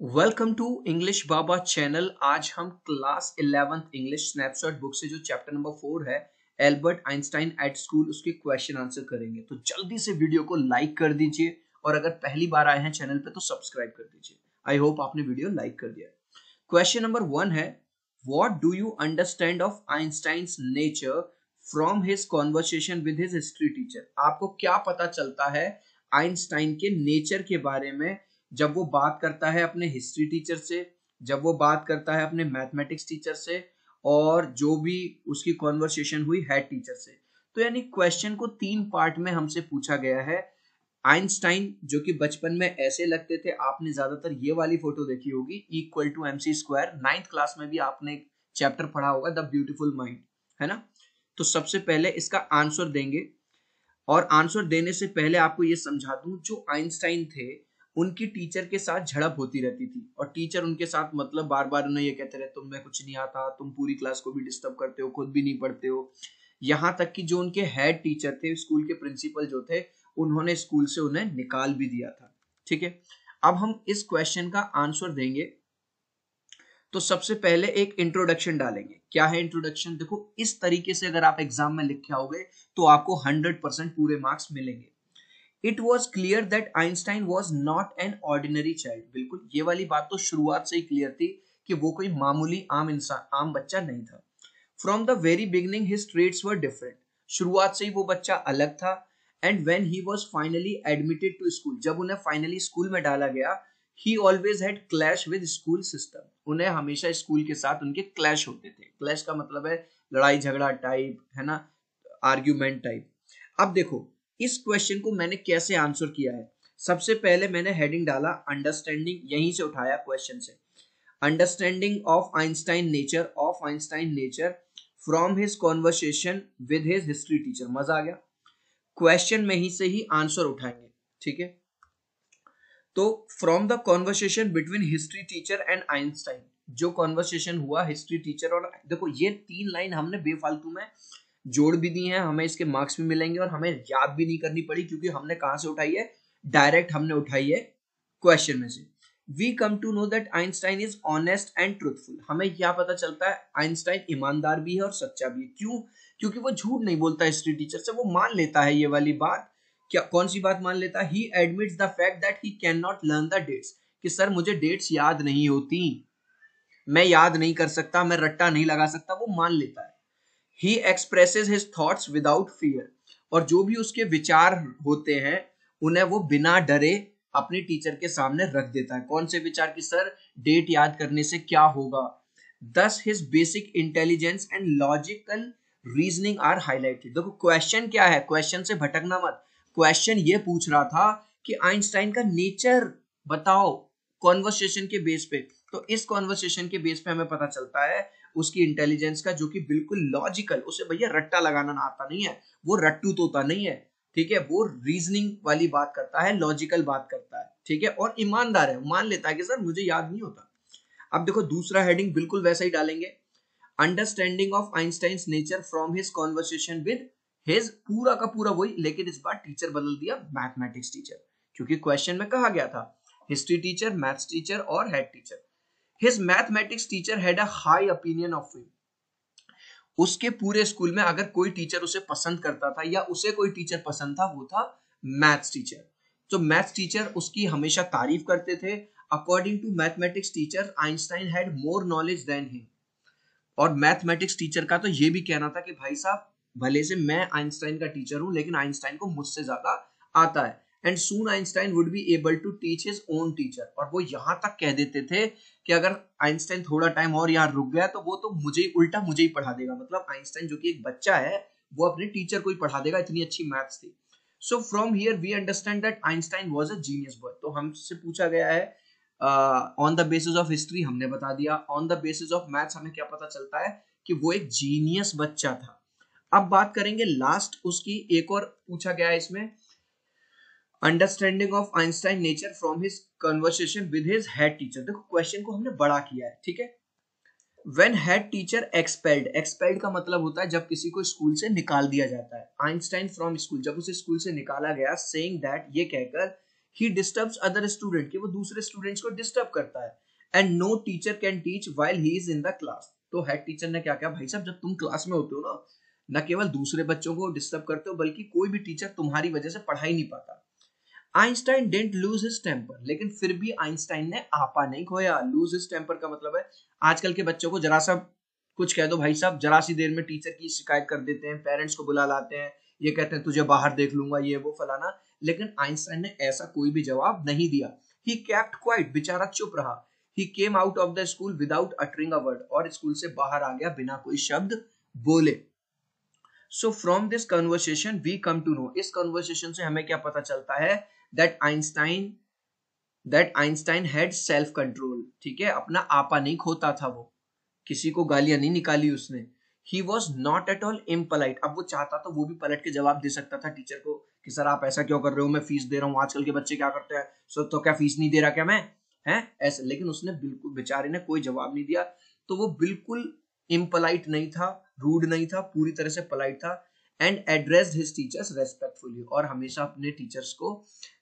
Welcome to English Baba channel आज हम class eleventh English snapshot book से जो चैप्टर नंबर फोर है एल्बर्ट आइंस्टाइन एट स्कूल उसके क्वेश्चन आंसर करेंगे। तो जल्दी से वीडियो को लाइक कर दीजिए और अगर पहली बार आए हैं चैनल पे तो सब्सक्राइब कर दीजिए। आई होप आपने वीडियो लाइक कर दिया। क्वेश्चन नंबर वन है what do you understand of Einstein nature from his conversation with his history teacher आपको क्या पता चलता है आइंस्टाइन के नेचर के बारे में जब वो बात करता है अपने हिस्ट्री टीचर से, जब वो बात करता है अपने मैथमेटिक्स टीचर से, और जो भी उसकी कॉन्वर्सेशन हुई हेड टीचर से। तो यानी क्वेश्चन को तीन पार्ट में हमसे पूछा गया है। आइंस्टाइन जो कि बचपन में ऐसे लगते थे, आपने ज़्यादातर ये वाली फ़ोटो देखी होगी equal to M C square ninth class में भी आपने चैप्टर पढ़ा होगा द ब्यूटिफुल माइंड है ना? तो सबसे पहले इसका आंसर देंगे। और आंसर देने से पहले आपको ये समझा दूँ, जो आइंस्टाइन थे उनकी टीचर के साथ झड़प होती रहती थी। और टीचर उनके साथ मतलब बार बार उन्हें ये कहते रहे तुम्हें कुछ नहीं आता, तुम पूरी क्लास को भी डिस्टर्ब करते हो, खुद भी नहीं पढ़ते हो। यहाँ तक कि जो उनके हेड टीचर थे, स्कूल के प्रिंसिपल जो थे, उन्होंने स्कूल से उन्हें निकाल भी दिया था। ठीक है? अब हम इस क्वेश्चन का आंसर देंगे। तो सबसे पहले एक इंट्रोडक्शन डालेंगे। क्या है इंट्रोडक्शन देखो, इस तरीके से अगर आप एग्ज़ाम में लिखे आओगे तो आपको हंड्रेड परसेंट पूरे मार्क्स मिलेंगे। It was clear that Einstein was not an ordinary child बिल्कुल, ये वाली बात तो शुरुआत से ही क्लियर थी कि वो कोई मामूली आम इंसान, आम बच्चा नहीं था। From the very beginning his traits were different शुरुआत से ही वो बच्चा अलग था and when he was finally admitted to school जब उन्हें फाइनली स्कूल में डाला गया he always had clash with school system उन्हें हमेशा स्कूल के साथ उनके क्लैश होते थे। क्लैश का मतलब है लड़ाई झगड़ा टाइप है ना? आर्ग्यूमेंट टाइप अब देखो इस क्वेश्चन को मैंने कैसे आंसर किया है? सबसे पहले मैंने हेडिंग डाला अंडरस्टैंडिंग यहीं से उठाया क्वेश्चन से। Understanding of Einstein nature of Einstein nature from his conversation with his history teacher मज़ा आ गया। क्वेश्चन में ही से ही आंसर उठाएँगे, ठीक है? तो from the conversation between history teacher and Einstein जो कॉन्वर्सेशन हुआ हिस्ट्री टीचर और देखो, ये तीन लाइन हमने बेफालतू में जोड़ भी दिए हैं, हमें इसके मार्क्स भी मिलेंगे और हमें याद भी नहीं करनी पड़ी क्योंकि हमने कहा से उठाई है? डायरेक्ट हमने उठाई है क्वेश्चन में से। We come to know that Einstein is honest and truthful हमें क्या पता चलता है आइंस्टाइन ईमानदार भी है और सच्चा भी है। क्यों? क्योंकि वो झूठ नहीं बोलता हिस्ट्री टीचर से, वो मान लेता है ये वाली बात। क्या, कौन सी बात मान लेता है? He admits the fact that he can not learn the dates कि सर, मुझे डेट्स याद नहीं होती। मैं याद नहीं कर सकता, मैं रट्टा नहीं लगा सकता, वो मान लेता है। He expresses his thoughts without fear और जो भी उसके विचार होते हैं, उन्हें वो बिना डरे अपने टीचर के सामने रख देता है। कौन से विचार की, सर डेट याद करने से क्या होगा? Thus his basic intelligence and logical reasoning are highlighted देखो क्वेश्चन क्या है? क्वेश्चन से भटकना मत। क्वेश्चन ये पूछ रहा था कि आइंस्टाइन का नेचर बताओ कॉन्वर्सेशन के बेस पे। तो इस कॉन्वर्सेशन के बेस पे हमें पता चलता है उसकी इंटेलिजेंस का जो कि बिल्कुल लॉजिकल उसे भैया रट्टा लगाना ना आता, नहीं है। वो रट्टू तोता नहीं है, ठीक है? वो रीजनिंग वाली बात करता है लॉजिकल बात करता है, ठीक है? और ईमानदार है मान लेता है कि सर मुझे याद नहीं होता। अब देखो, दूसरा हेडिंग बिल्कुल वैसा ही डालेंगे। Understanding of Einstein nature from his conversation with his पूरा का पूरा वही, लेकिन इस बार टीचर बदल दिया मैथमेटिक्स टीचर क्योंकि क्वेश्चन में कहा गया था हिस्ट्री टीचर मैथ्स टीचर और head teacher his mathematics teacher had a high opinion of him उसके पूरे स्कूल में अगर कोई टीचर उसे पसंद करता था या उसे कोई टीचर पसंद था, वो था मैथ्स टीचर तो मैथ्स टीचर उसकी हमेशा तारीफ़ करते थे। According to mathematics teacher Einstein had more knowledge than him और मैथमेटिक्स टीचर का तो ये भी कहना था कि भाई साहब, भले से मैं आइंस्टाइन का टीचर हूँ, लेकिन आइंस्टाइन को मुझसे ज़्यादा आता है। And soon Einstein would be able to teach his own teacher और वो यहाँ तक कह देते थे कि अगर आइंस्टाइन थोड़ा टाइम और यहाँ रुक गया तो वो तो मुझे ही उल्टा मुझे ही पढ़ा देगा। मतलब आइंस्टाइन जो कि एक बच्चा है, वो अपने टीचर को ही पढ़ा देगा, इतनी अच्छी मैथ्स थी। So from here we understand that Einstein was a genius boy तो हमसे पूछा गया है on the basis of history हमने बता दिया। On the basis of maths हमें क्या पता चलता है कि वो एक जीनियस बच्चा था। अब बात करेंगे लास्ट उसकी, एक और पूछा गया है इसमें। Understanding of Einstein nature from his conversation with his head teacher देखो क्वेश्चन को हमने बड़ा किया है, ठीक है? When head teacher expelled expelled का मतलब होता है जब किसी को स्कूल से निकाल दिया जाता है। आइंस्टाइन फ्रॉम स्कूल जब उसे स्कूल से निकाला गया सेइंग दैट ये कहकर ही डिस्टर्ब अदर स्टूडेंट कि वो दूसरे स्टूडेंट्स को डिस्टर्ब करता है। And no teacher can teach while he is in the class तो हेड टीचर ने क्या किया? भाई साहब, जब तुम क्लास में होते हो ना, न केवल दूसरे बच्चों को डिस्टर्ब करते हो, बल्कि कोई भी टीचर तुम्हारी वजह से पढ़ा ही नहीं पाता। Einstein didn't lose his temper, लेकिन फिर भी आइंस्टाइन ने आपा नहीं खोया। लूज हिज टेम्पर का मतलब है, आजकल के बच्चों को जरा सा कुछ कह दो भाई साहब, जरा सी देर में टीचर की शिकायत कर देते हैं, पेरेंट्स को बुला लाते हैं, ये कहते हैं, तुझे बाहर देख लूँगा, ये वो फलाना। लेकिन आइंस्टाइन ने ऐसा कोई भी जवाब नहीं दिया। ही कैप्ट क्वाइट बेचारा चुप रहा। He came out of the school without uttering a word और स्कूल से बाहर आ गया बिना कोई शब्द बोले। So from this conversation we come to know इस कन्वर्सेशन से हमें क्या पता चलता है that Einstein that Einstein had self control ठीक है? अपना आपा नहीं खोता था वो। किसी को गालियाँ नहीं निकाली उसने। He was not at all impolite अब वो चाहता तो वो भी पलट के जवाब दे सकता था टीचर को कि, सर, आप ऐसा क्यों कर रहे हो? मैं फ़ीस दे रहा हूँ। आजकल के बच्चे क्या करते हैं? सर तो क्या फ़ीस नहीं दे रहा क्या मैं? है? ऐसे। लेकिन उसने बिल्कुल, बेचारे ने कोई जवाब नहीं दिया। तो वो बिल्कुल इम्पलाइट नहीं था रूड नहीं था, पूरी तरह से पलाइट था। And addressed his teachers respectfully और हमेशा अपने टीचर्स को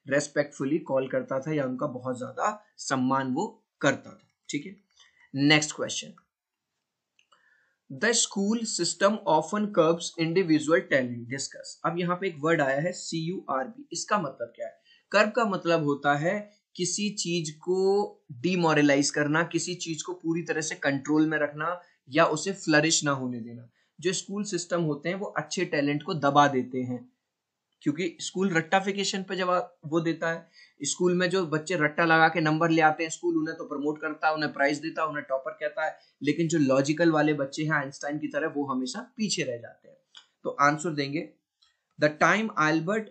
रेस्पेक्टफुली कॉल करता था या उनका बहुत ज़्यादा सम्मान वो करता था। ठीक है? Next question the school system often curbs individual talent discuss अब यहाँ पे एक वर्ड आया है सी यू आर बी इसका मतलब क्या है? कर्ब का मतलब होता है किसी चीज़ को डिमोरलाइज करना, किसी चीज़ को पूरी तरह से कंट्रोल में रखना या उसे फ्लरिश ना होने देना। जो स्कूल सिस्टम होते हैं, वो अच्छे टैलेंट को दबा देते हैं। क्योंकि स्कूल रट्टाफिकेशन पे जवाब वो देता है, स्कूल में जो बच्चे रट्टा लगा के नंबर ले आते हैं, स्कूल उन्हें तो प्रमोट करता है, उन्हें प्राइज देता है, उन्हें टॉपर कहता है, लेकिन जो लॉजिकल वाले बच्चे हैं, आइंस्टाइन की तरह, वो हमेशा पीछे रह जाते हैं। तो आंसर देंगे, the time Albert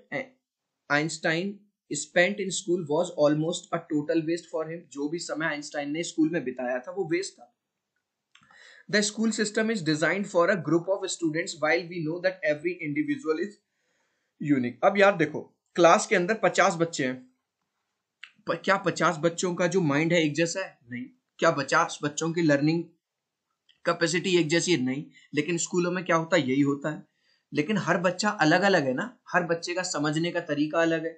Einstein spent in school was almost a total waste for him. जो भी समय आइंस्टाइन ने स्कूल में बिताया था, वो वेस्ट था। The school system is design for a group of students while we know that every individual is unique अब यार देखो क्लास के अंदर पचास बच्चे हैं। क्या पचास बच्चों का जो माइंड है एक जैसा है? नहीं। क्या पचास बच्चों की लर्निंग कैपेसिटी एक जैसी है? नहीं। लेकिन स्कूलों में क्या होता है? यही होता है। लेकिन हर बच्चा अलग अलग है ना? हर बच्चे का समझने का तरीका अलग है।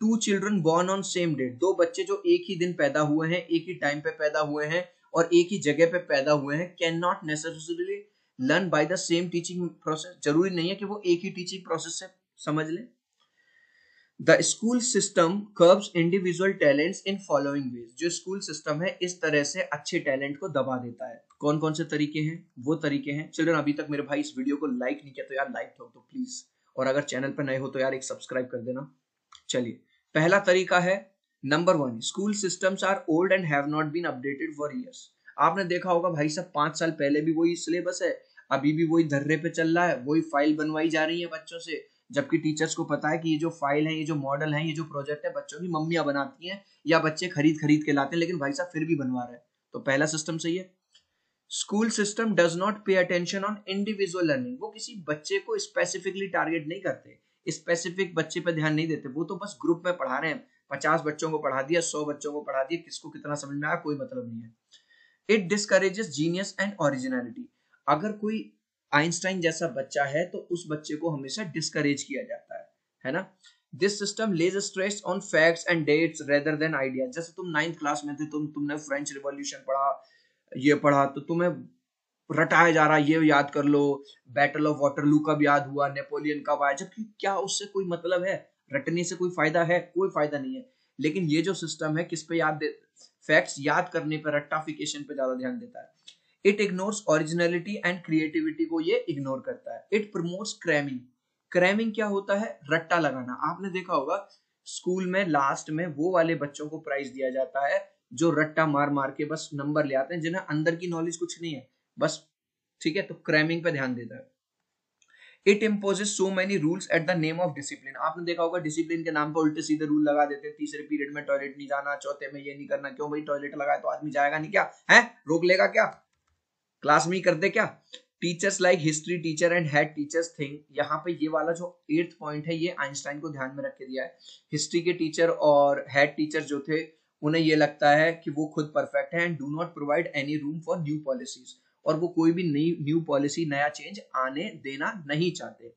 Two children born on same date दो बच्चे जो एक ही दिन पैदा हुए हैं, एक ही टाइम पे पैदा हुए हैं और एक ही जगह पे पैदा हुए हैं can not necessarily learn by the same teaching process ज़रूरी नहीं है कि वो एक ही टीचिंग प्रोसेस से समझ लें। The school system curbs individual talents in following ways जो स्कूल सिस्टम है, इस तरह से अच्छे टैलेंट को दबा देता है। कौन कौन से तरीके हैं? वो तरीके हैं। चिल्ड्रन अभी तक मेरे भाई इस वीडियो को लाइक नहीं किया तो यार लाइक ठोक दो प्लीज़ और अगर चैनल पर नए हो तो यार एक सब्सक्राइब कर देना। चलिए, पहला तरीका है number one school systems are old and have not been updated for years आपने देखा होगा भाई साहब, पाँच साल पहले भी वही सिलेबस है, अभी भी वही धर्रे पे चल रहा है, वही फ़ाइल बनवाई जा रही है बच्चों से। जबकि टीचर्स को पता है कि ये जो फ़ाइल है, ये जो मॉडल है, ये जो प्रोजेक्ट है, बच्चों की मम्मियाँ बनाती हैं या बच्चे खरीद खरीद के लाते हैं, लेकिन भाई साहब फिर भी बनवा रहे हैं। तो पहला सिस्टम सही है। School system does not pay attention on individual learning वो किसी बच्चे को स्पेसिफिकली टारगेट नहीं करते। स्पेसिफिक बच्चे पर ध्यान नहीं देते। वो तो बस ग्रुप में पढ़ा रहे हैं। पचास बच्चों को पढ़ा दिया, सौ बच्चों को पढ़ा दिया, किसको कितना समझ में आया, कोई मतलब नहीं है। It discourages genius and originality अगर कोई आइंस्टाइन जैसा बच्चा है तो उस बच्चे को हमेशा डिस्करेज किया जाता है है ना? This system lays stress on facts and dates rather than idea जैसे तुम नाइन्थ क्लास में थे, तुम, तुमने फ्रेंच रिवॉल्यूशन पढ़ा, ये पढ़ा तो तुम्हें रटाया जा रहा है ये याद कर लो बैटल ऑफ़ वाटरलू कब याद हुआ नेपोलियन कब आया, जबकि क्या उससे कोई मतलब है? रटने से कोई फ़ायदा है, कोई फ़ायदा नहीं है। लेकिन ये जो सिस्टम है, किस पे याद फैक्ट्स याद करने पर रट्टाफिकेशन पे ज़्यादा ध्यान देता है। It ignores originality and creativity को ये इग्नोर करता है। इट प्रमोट्स क्रैमिंग क्रैमिंग क्या होता है? रट्टा लगाना। आपने देखा होगा स्कूल में लास्ट में वो वाले बच्चों को प्राइज दिया जाता है, जो रट्टा मार मार के बस नंबर ले आते हैं, जिन्हें अंदर की नॉलेज कुछ नहीं है। बस, ठीक है? तो क्रैमिंग पे ध्यान देता है। It imposes so many rules at the name of discipline आपने देखा होगा डिसिप्लिन के नाम पर उल्टे सीधे रूल लगा देते हैं। तीसरे पीरियड में टॉयलेट नहीं जाना, चौथे में ये नहीं करना, क्यों भाई टॉयलेट लगाए तो आदमी जाएगा नहीं क्या? है? रोक लेगा क्या? क्लास में ही करते क्या? Teachers like history teacher and head teachers think यहाँ पे ये वाला जो एट्थ पॉइंट है, ये आइंस्टाइन को ध्यान में रख के दिया है। हिस्ट्री के टीचर और हेड टीचर जो थे, उन्हें ये लगता है कि वो खुद परफेक्ट है and do not provide any room for new policies और वो कोई भी नई न्यू पॉलिसी नया चेंज आने देना नहीं चाहते।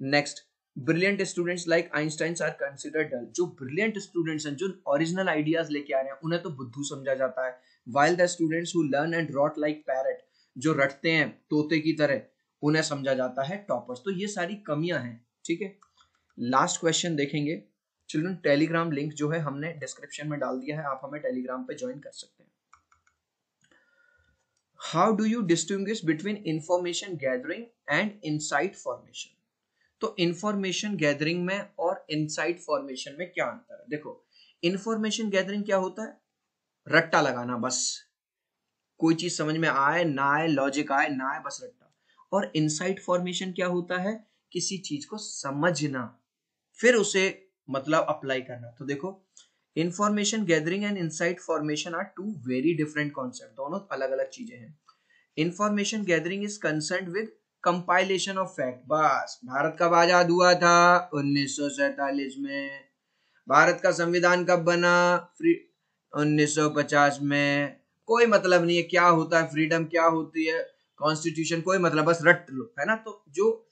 Next brilliant students like Einstein are consider dull जो ब्रिलियंट स्टूडेंट्स हैं, जो ओरिजिनल आइडियाज़ लेके आ रहे हैं, उन्हें तो बुद्धू समझा जाता है। While the students who learn and rote like parrot जो रटते हैं तोते की तरह, उन्हें समझा जाता है टॉपर्स तो ये सारी कमियाँ हैं, ठीक है? लास्ट क्वेश्चन देखेंगे। चिल्ड्रन टेलीग्राम लिंक जो है हमने डिस्क्रिप्शन में डाल दिया है, आप हमें टेलीग्राम पे ज्वाइन कर सकते हैं। How do you distinguish between information gathering and insight formation तो इंफॉर्मेशन गैदरिंग में और इनसाइट फॉर्मेशन में क्या अंतर है? देखो इंफॉर्मेशन गैदरिंग क्या होता है? रट्टा लगाना बस। कोई चीज़ समझ में आए, ना आए लॉजिक आए, ना आए, बस रट्टा। और इनसाइट फॉर्मेशन क्या होता है? किसी चीज़ को समझना। फिर उसे मतलब अप्लाई करना। तो देखो information gathering and insight formation are two very different concept दोनों अलग अलग चीज़ें हैं। Information gathering is concern with compilation of fact बस, भारत कब आज़ाद हुआ था उन्नीस में। भारत का संविधान कब बना? फ्री 1950 में। कोई मतलब नहीं है, क्या होता है? फ्रीडम क्या होती है? कॉन्स्टिट्यूशन कोई मतलब बस रट लो, है ना? तो जो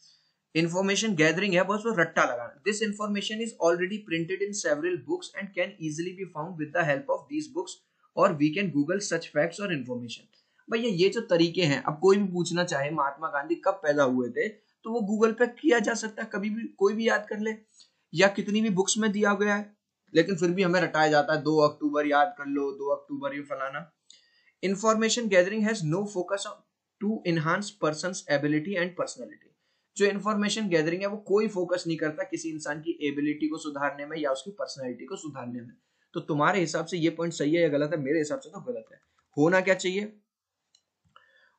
इंफॉर्मेशन गैदरिंग है, बस वो रट्टा लगाना। This information is already printed in several books and can easily be found with the help of these books और we can Google such facts और इन्फॉर्मेशन भैया, ये जो तरीके हैं, अब कोई भी पूछना चाहे, महात्मा गांधी कब पैदा हुए थे तो वो गूगल पे किया जा सकता है, कभी भी कोई भी याद कर ले, या कितनी भी बुक्स में दिया गया है, लेकिन फिर भी हमें रटाया जाता है, दो अक्टूबर याद कर लो, दो अक्टूबर ये फलाना। Information gathering has no focus to enhance person ability and personality जो इन्फॉर्मेशन गैदरिंग है, वो कोई फोकस नहीं करता किसी इंसान की एबिलिटी को सुधारने में या उसकी पर्सनैलिटी को सुधारने में। तो तुम्हारे हिसाब से ये पॉइंट सही है या गलत है? मेरे हिसाब से तो गलत है। होना क्या चाहिए?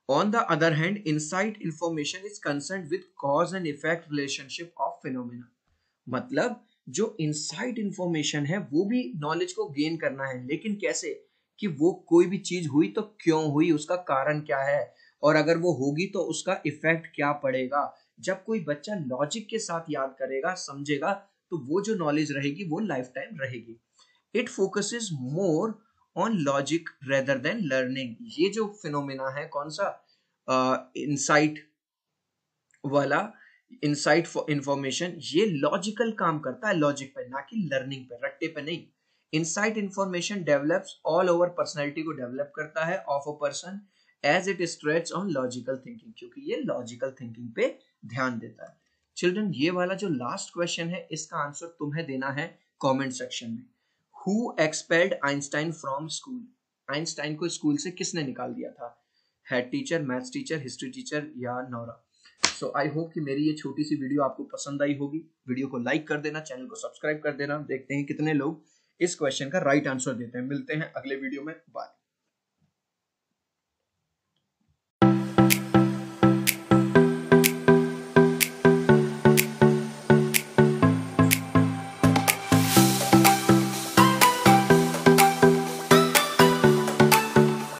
On the other hand insight information is concern with cause and effect relationship of phenomena मतलब जो इनसाइट इंफॉर्मेशन है, वो भी नॉलेज को गेन करना है। लेकिन कैसे? कि वो कोई भी चीज़ हुई तो क्यों हुई? उसका कारण क्या है? और अगर वो होगी तो उसका इफ़ेक्ट क्या पड़ेगा? जब कोई बच्चा लॉजिक के साथ याद करेगा समझेगा तो वो जो नॉलेज रहेगी वो लाइफ टाइम रहेगी। It focuses more on logic rather than learning ये जो फिनोमिना है कौन सा? इनसाइट uh, वाला इनसाइट इंफॉर्मेशन ये लॉजिकल काम करता है लॉजिक पे ना कि लर्निंग पे रट्टे पे नहीं। Insight information develops all over personality को डेवलप करता है of a person as it stretch on logical thinking क्योंकि ये लॉजिकल थिंकिंग पे ध्यान देता है। चिल्ड्रन ये वाला जो लास्ट क्वेश्चन है, इसका आंसर तुम्हें देना है कमेंट सेक्शन में। Who expelled Einstein from school Einstein को स्कूल से किसने निकाल दिया था? Head teacher maths teacher history teacher या नौरा सो आई होप कि मेरी ये छोटी सी वीडियो आपको पसंद आई होगी। वीडियो को लाइक कर देना चैनल को सब्सक्राइब कर देना। देखते हैं कितने लोग इस क्वेश्चन का राइट आंसर देते हैं। मिलते हैं अगले वीडियो में। बाय